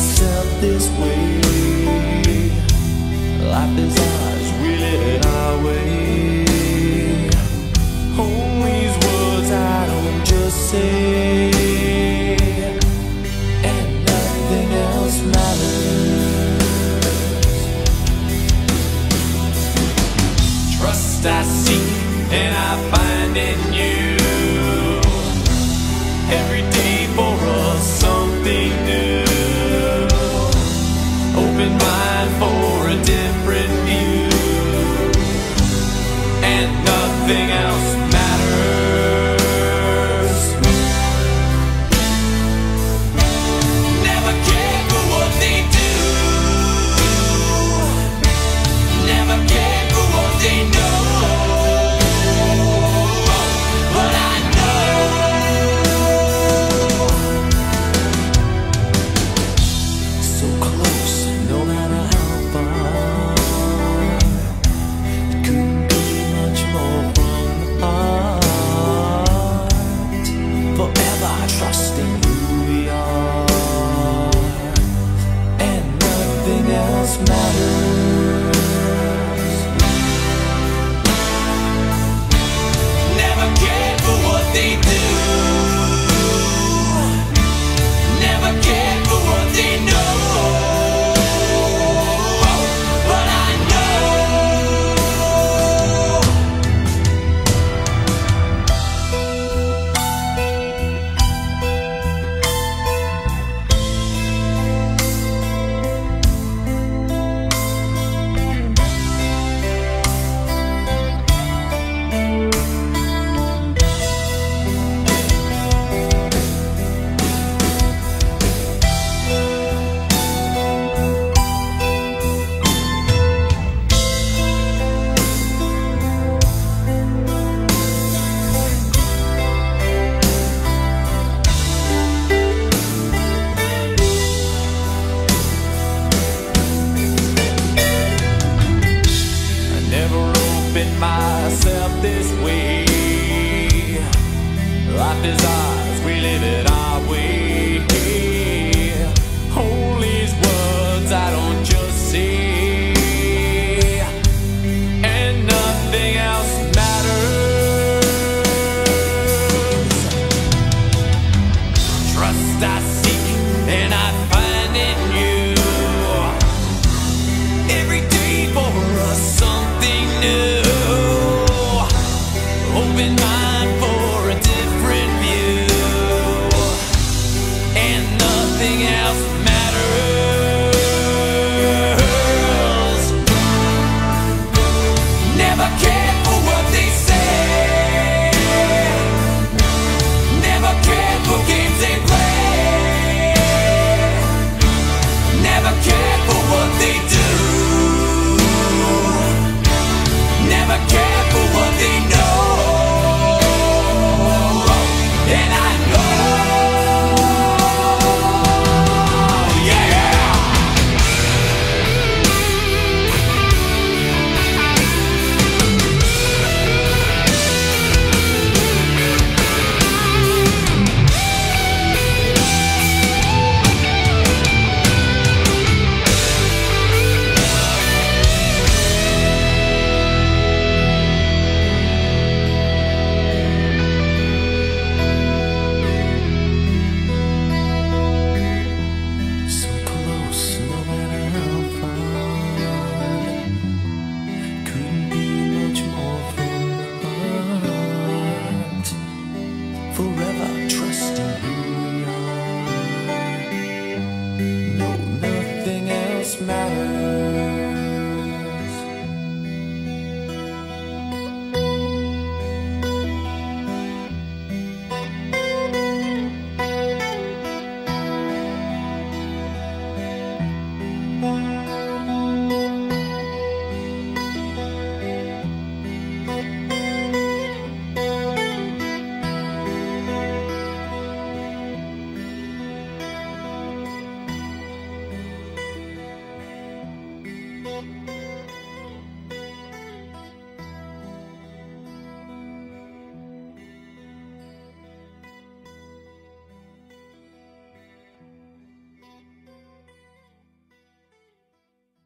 myself this way. Life is ours, we live it our way. Hold these words I don't just say. And nothing else matters. Trust I seek and I find in you. Every day nothing else. we live it our way.